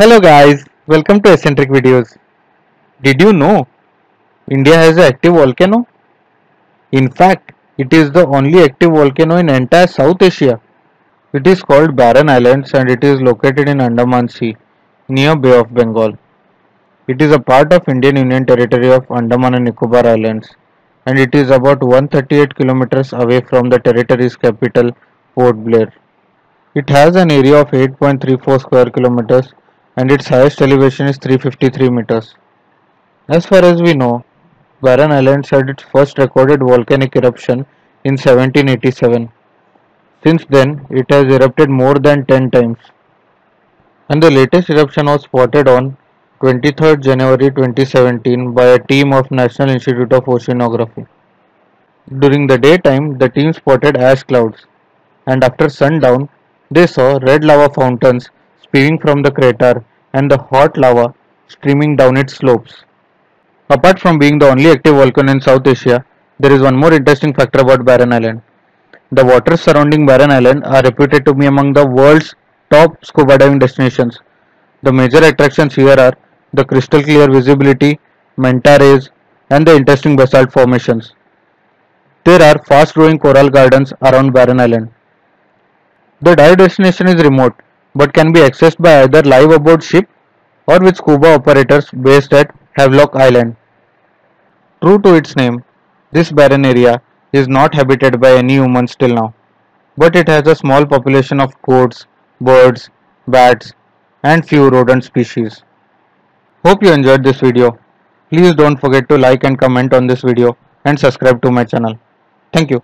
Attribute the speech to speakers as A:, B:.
A: Hello guys, welcome to Eccentric Videos. Did you know India has an active volcano? In fact, it is the only active volcano in entire South Asia. It is called Barren Islands and it is located in Andaman Sea near Bay of Bengal. It is a part of Indian Union Territory of Andaman and Nicobar Islands and it is about 138 kilometers away from the territory's capital Port Blair. It has an area of 8.34 square kilometers and its highest elevation is 353 meters. As far as we know, Barren Islands had its first recorded volcanic eruption in 1787. Since then, it has erupted more than 10 times. And the latest eruption was spotted on 23rd January 2017 by a team of National Institute of Oceanography. During the daytime, the team spotted ash clouds, and after sundown, they saw red lava fountains spewing from the crater and the hot lava streaming down its slopes. Apart from being the only active volcano in South Asia, there is one more interesting factor about Barren Island. The waters surrounding Barren Island are reputed to be among the world's top scuba diving destinations. The major attractions here are the crystal clear visibility, manta rays, and the interesting basalt formations. There are fast growing coral gardens around Barren Island. The dive destination is remote but can be accessed by either live aboard ship or with scuba operators based at Havelock Island. True to its name, this barren area is not habited by any humans till now, but it has a small population of goats, birds, bats, and few rodent species. Hope you enjoyed this video. Please don't forget to like and comment on this video and subscribe to my channel. Thank you.